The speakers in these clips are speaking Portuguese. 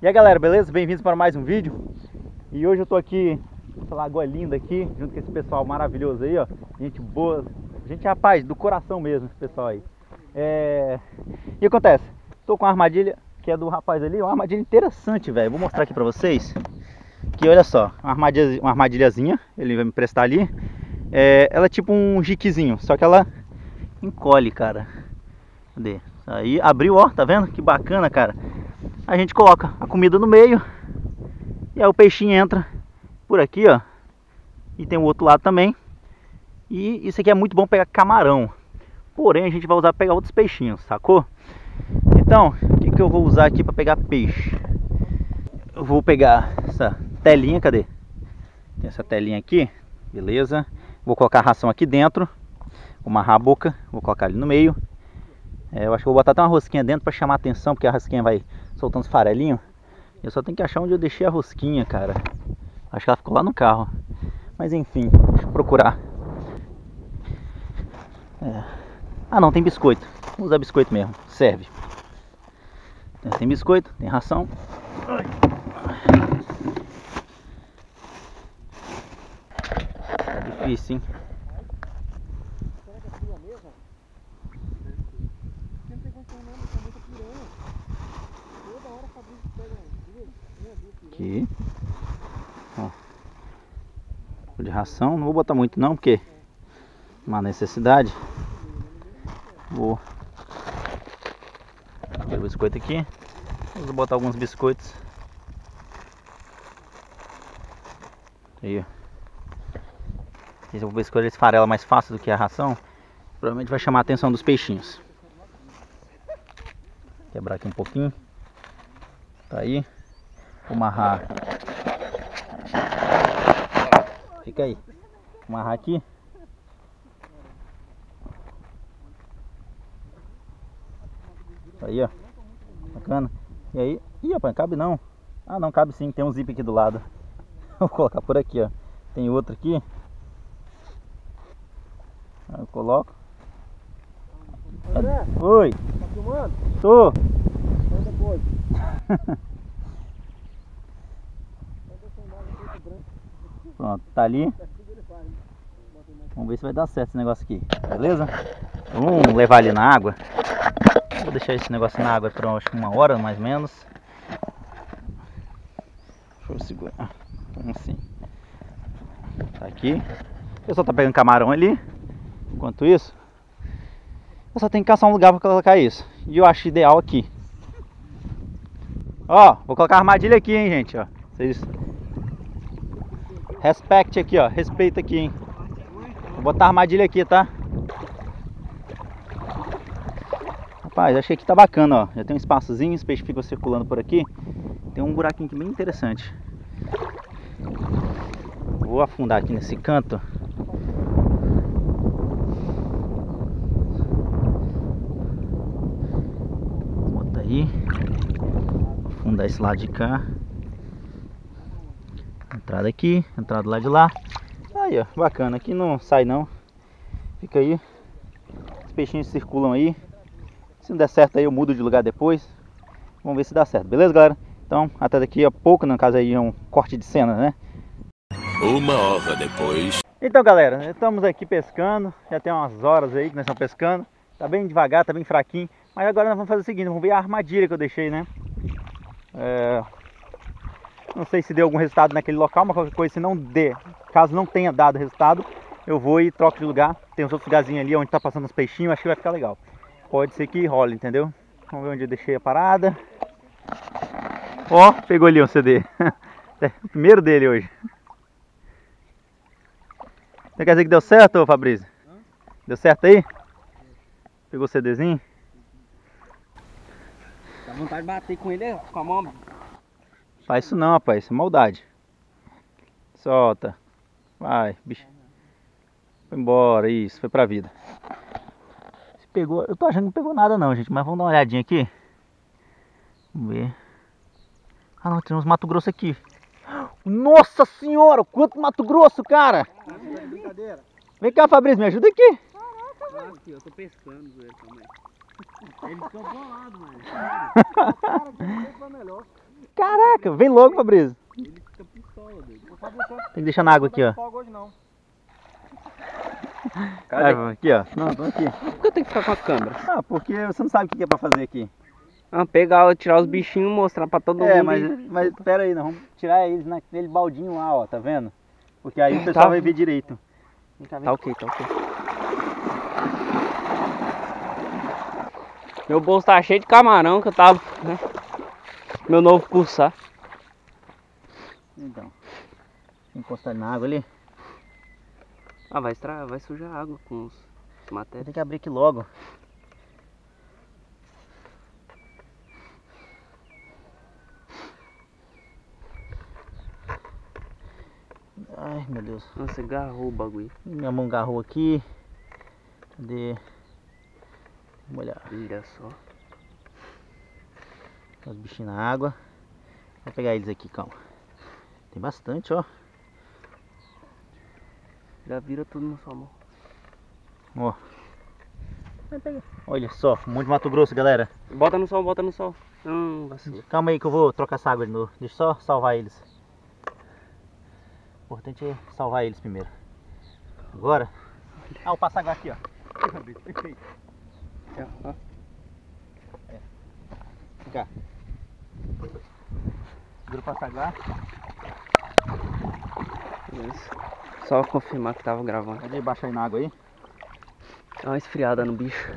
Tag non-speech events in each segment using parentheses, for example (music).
E aí galera, beleza? Bem-vindos para mais um vídeo E hoje eu tô aqui nessa lagoa linda aqui Junto com esse pessoal maravilhoso aí, ó Gente boa, gente rapaz, do coração mesmo esse pessoal aí é... E acontece? Tô com uma armadilha que é do rapaz ali Uma armadilha interessante, velho Vou mostrar aqui pra vocês Que olha só, uma, armadilha, uma armadilhazinha Ele vai me prestar ali é... Ela é tipo um jiquezinho Só que ela encolhe, cara Cadê? Aí abriu, ó, tá vendo? Que bacana, cara a gente coloca a comida no meio e aí o peixinho entra por aqui, ó. E tem o outro lado também. E isso aqui é muito bom pegar camarão. Porém, a gente vai usar para pegar outros peixinhos, sacou? Então, o que, que eu vou usar aqui para pegar peixe? Eu vou pegar essa telinha, cadê? Tem essa telinha aqui, beleza? Vou colocar a ração aqui dentro. Vou amarrar a boca, vou colocar ali no meio. É, eu acho que vou botar até uma rosquinha dentro para chamar a atenção, porque a rosquinha vai soltando os farelinhos. Eu só tenho que achar onde eu deixei a rosquinha, cara. Acho que ela ficou lá no carro. Mas enfim, deixa eu procurar. É. Ah não, tem biscoito. Vou usar biscoito mesmo, serve. Tem biscoito, tem ração. Tá difícil, hein? Aqui. Ó. De ração. Não vou botar muito não, porque uma necessidade. Vou o biscoito aqui. Vou botar alguns biscoitos. Aí, ó. Esse o biscoito ele esfarela mais fácil do que a ração. Provavelmente vai chamar a atenção dos peixinhos. Quebrar aqui um pouquinho. Tá aí. Vou amarrar. Fica aí. Amarrar aqui. Aí, ó. Bacana. E aí. Ih, rapaz, cabe não. Ah, não, cabe sim. Tem um zip aqui do lado. (laughs) Vou colocar por aqui, ó. Tem outro aqui. Aí eu coloco. Oi. tá filmando? Tô. (laughs) Então depois. Pronto, tá ali. Vamos ver se vai dar certo esse negócio aqui, beleza? Vamos levar ele na água. Vou deixar esse negócio na água por acho uma hora mais ou menos. Deixa eu segurar. Então assim. Tá aqui. O pessoal tá pegando camarão ali. Enquanto isso, eu só tenho que caçar um lugar para colocar isso. E eu acho ideal aqui. Ó, vou colocar a armadilha aqui, hein, gente, ó. Vocês Respect aqui, ó. Respeita aqui, hein. Vou botar a armadilha aqui, tá? Rapaz, achei que tá bacana, ó. Já tem um espaçozinho, os peixes ficam circulando por aqui. Tem um buraquinho aqui bem interessante. Vou afundar aqui nesse canto. Bota aí. Afundar esse lado de cá. Entrada aqui, entrada lá de lá. Aí, ó, bacana. Aqui não sai não. Fica aí. Os peixinhos circulam aí. Se não der certo aí, eu mudo de lugar depois. Vamos ver se dá certo, beleza, galera? Então, até daqui a pouco, no caso aí é um corte de cena, né? Uma hora depois. Então, galera, estamos aqui pescando. Já tem umas horas aí que nós estamos pescando. Tá bem devagar, tá bem fraquinho. Mas agora nós vamos fazer o seguinte, vamos ver a armadilha que eu deixei, né? É, não sei se deu algum resultado naquele local, mas qualquer coisa, se não der, caso não tenha dado resultado, eu vou e troco de lugar. Tem os outros lugarzinhos ali onde está passando os peixinhos, acho que vai ficar legal. Pode ser que role, entendeu? Vamos ver onde eu deixei a parada. Ó, pegou ali um CD. (laughs) É o primeiro dele hoje. Você quer dizer que deu certo, Fabrício? Deu certo aí? Pegou o CDzinho? Dá vontade de bater com ele com a mão. Faz isso não, rapaz. Isso é maldade. Solta. Vai, bicho. Foi embora. Isso, foi pra vida. Se pegou. Eu tô achando que não pegou nada não, gente. Mas vamos dar uma olhadinha aqui. Vamos ver. Ah não, tem uns Mato Grosso aqui. Nossa senhora, quanto Mato Grosso, cara! Vem cá, Fabrício, me ajuda aqui. Caraca, eu tô pescando (laughs) ele também. Mano. Cara, que foi melhor. Caraca, vem logo, Fabrício. Ele fica pistola, doido. Tem que deixar na água aqui, ó. Não. Ah, aqui, ó. Não, tô aqui. Por que eu tenho que ficar com a câmera? Ah, porque você não sabe o que é pra fazer aqui. Ah, pegar, tirar os bichinhos, mostrar pra todo É, mundo. mas, e- mas pera aí, nós vamos tirar eles naquele baldinho lá, ó, tá vendo? Porque aí o pessoal Tá. vai ver direito. Cá, Tá ok, tá ok. Meu bolso tá cheio de camarão que eu tava, né? Meu novo pulsar. Então. Encostar na água ali. Ah, vai extrair, vai sujar a água com os Tem matérias. que abrir aqui logo. Ai, meu Deus. Nossa, agarrou o bagulho. Minha mão agarrou aqui. Cadê? Vamos olhar. Olha só. Os bichinhos na água. Vou pegar eles aqui, calma. Tem bastante, ó. Já vira tudo na sua mão. Ó. Olha só, um monte de Mato Grosso, galera. Bota no sol, bota no sol. Hum. Calma aí que eu vou trocar essa água de novo. Deixa eu só salvar eles. O importante é salvar eles primeiro. Agora. Ah, o passaguá aqui, ó. Ih, Fabrício, Perfeito. Aqui, ó, ó. Vem cá. Segura o passaguá. Isso. Só confirmar que tava gravando. Pode baixar aí na água aí. Dá uma esfriada no bicho.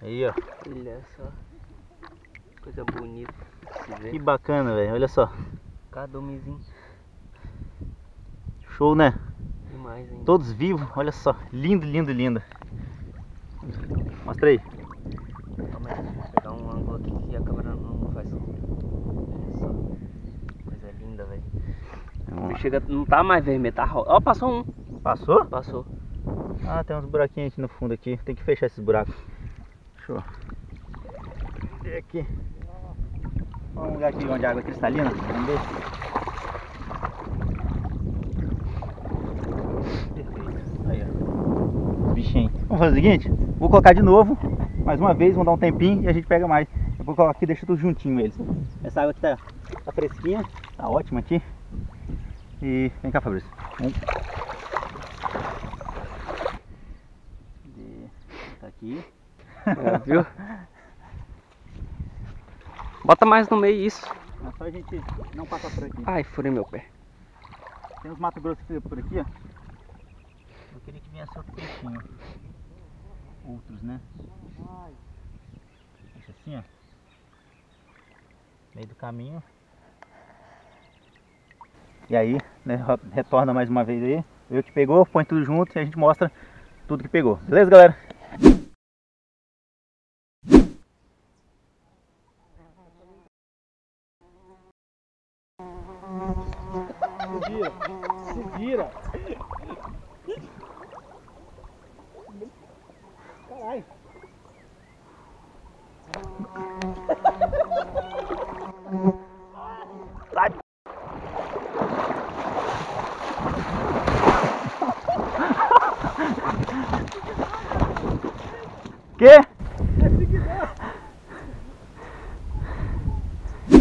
Aí, ó. Olha só. Coisa bonita Que bacana, velho. Olha só. Cada homenzinho. Show, né? Demais, hein? Todos vivos. Olha só. Lindo, lindo, lindo. Aí. Calma aí, deixa eu pegar um ângulo aqui que a câmera não faz. Olha só. Coisa linda, velho. Lá. Chega, não tá mais vermelho, tá rosa. Ó, passou um. Passou? Passou. Ah, tem uns buraquinhos aqui no fundo aqui. Tem que fechar esses buracos. Show. E aqui. Vamos lugar aqui onde a água é cristalina. Vamos ver. Perfeito. Aí, ó. Bichinho. Vamos fazer o seguinte? Vou colocar de novo. Mais uma vez, vamos dar um tempinho e a gente pega mais. Eu vou colocar aqui e deixa tudo juntinho eles. Essa água aqui tá, tá fresquinha. Tá ótima aqui. E vem cá, Fabrício. De- Tá aqui. É, viu? (laughs) Bota mais no meio isso. É só a gente não passar por aqui. Ai, furei meu pé. Tem uns Mato Grosso por aqui, ó. Eu queria que viesse outro peixinho. Outros, né? Deixa assim, ó. Meio do caminho. E aí, né, retorna mais uma vez aí. O que pegou, põe tudo junto e a gente mostra tudo que pegou. Beleza, galera? Se vira. Se vira. Caralho. Sai! Que?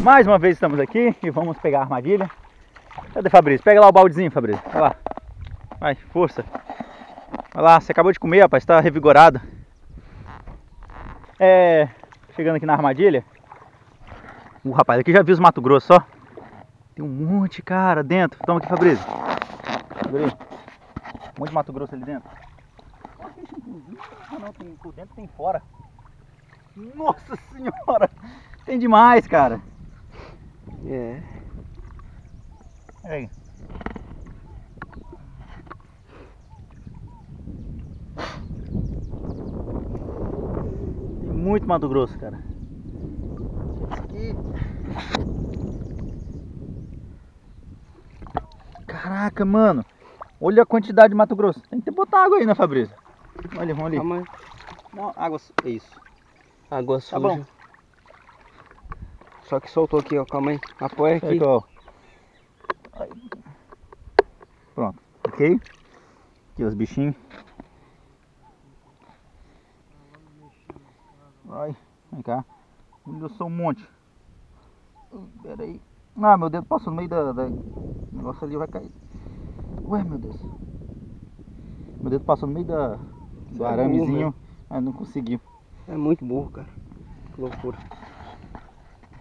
Mais uma vez estamos aqui e vamos pegar a armadilha. Cadê Fabrício? Pega lá o baldezinho, Fabrício. Vai lá. Vai, força. Vai lá, você acabou de comer, rapaz, tá revigorado. É. Chegando aqui na armadilha. O rapaz, aqui já viu os Mato Grosso, ó. Tem um monte, cara, dentro. Toma aqui, Fabrício. Um monte de Mato Grosso ali dentro. Ah, não, tem por dentro tem fora. Nossa senhora! Tem demais, cara. É. Aí. Tem muito Mato Grosso, cara. Aqui. Caraca, mano. Olha a quantidade de Mato Grosso. Tem que botar água aí, né, Fabrício? Olha, vamos ali. Calma. Não, água. É isso. Água suja. Tá bom. Só que soltou aqui, ó. Calma aí. Apoia aqui. Aqui, ó. Pronto, ok? Aqui os bichinhos. Ai, vem cá. Olha só um monte. Pera aí. Ah, meu dedo passou no meio da, da... O negócio ali vai cair. Ué, meu Deus. Meu dedo passou no meio da... do Você é aramezinho. Ah, não conseguiu. É muito burro, cara. Que loucura.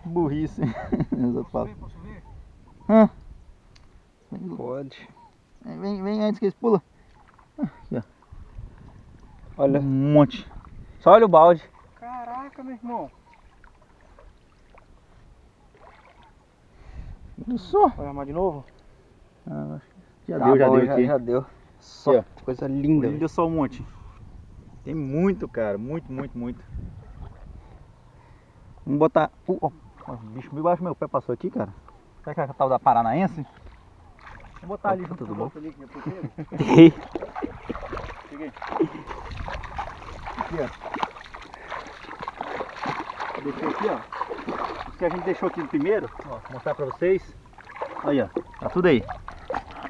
Burrice. Os outros falam. Hã? Vem, Pode. vem, vem antes que eles pulam. Aqui, ó. Olha. Um monte. Só olha o balde. Irmão. Olha só. Vai armar de novo? Ah, já Tá deu, já bom, deu já, aqui. já deu. Só Aqui, coisa linda. velho. Olha só um monte. Tem muito, cara. Muito, muito, muito. Vamos botar. Uh, ó, ó, o bicho embaixo do meu pé passou aqui, cara. Será que é a tal da Paranaense? Vou botar ali Opa, junto tudo bom? ali, que. Cheguei. Aqui, ó. Aqui, ó. Os que a gente deixou aqui no primeiro, ó, vou mostrar pra vocês. Aí, ó. Tá tudo aí.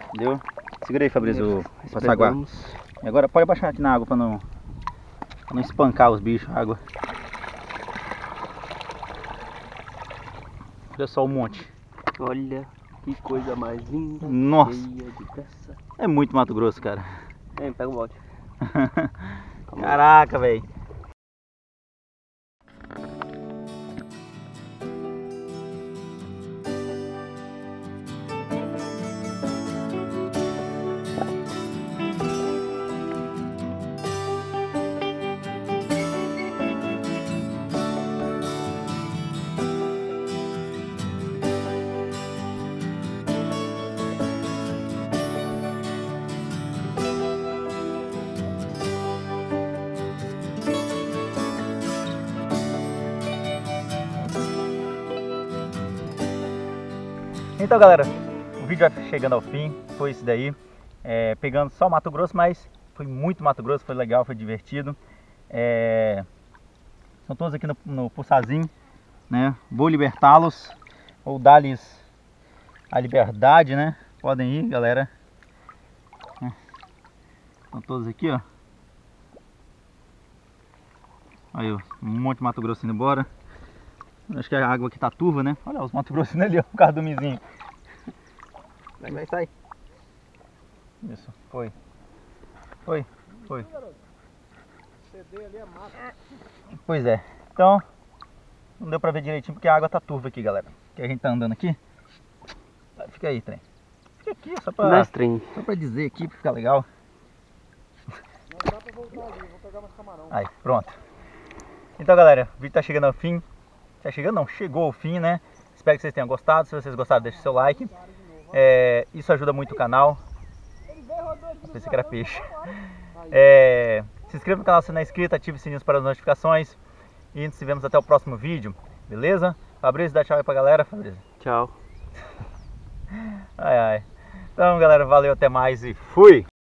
Entendeu? Segura aí, Fabrício, o passaguá. E agora pode baixar aqui na água pra não, pra não espancar os bichos, a água. Olha só o monte. Olha que coisa mais linda. Nossa. É muito Mato Grosso, cara. Vem, pega o balde. (laughs) Caraca, velho. Então, galera, o vídeo vai chegando ao fim. Foi esse daí. É, pegando só Mato Grosso, mas foi muito Mato Grosso, foi legal, foi divertido. É, São todos aqui no, no né? Vou libertá-los ou dar-lhes a liberdade, né? Podem ir, galera. É. Estão todos aqui, ó. Aí, ó, um monte de Mato Grosso indo embora. Acho que a água aqui tá turva, né? Olha os Mato Grosso (laughs) ali, ó, por causa do mizinho. Vai, vai, sai. Isso, foi. Foi, foi. Pois é. Então, não deu pra ver direitinho porque a água tá turva aqui, galera. Que a gente tá andando aqui. Fica aí, trem. Fica aqui, só pra, Não é estranho. só pra dizer aqui, pra ficar legal. Aí, pronto. Então, galera, o vídeo tá chegando ao fim. Tá chegando? Não, chegou ao fim, né? Espero que vocês tenham gostado. Se vocês gostaram, deixe seu like. É, isso ajuda muito o canal. Eu pensei que era peixe. É, se inscreva no canal se não é inscrito, ative o sininho para as notificações. E nos vemos até o próximo vídeo, beleza? Fabrício, dá tchau aí pra galera, Fabrício. Tchau. (laughs) Ai, ai. Então, galera, valeu, até mais e fui!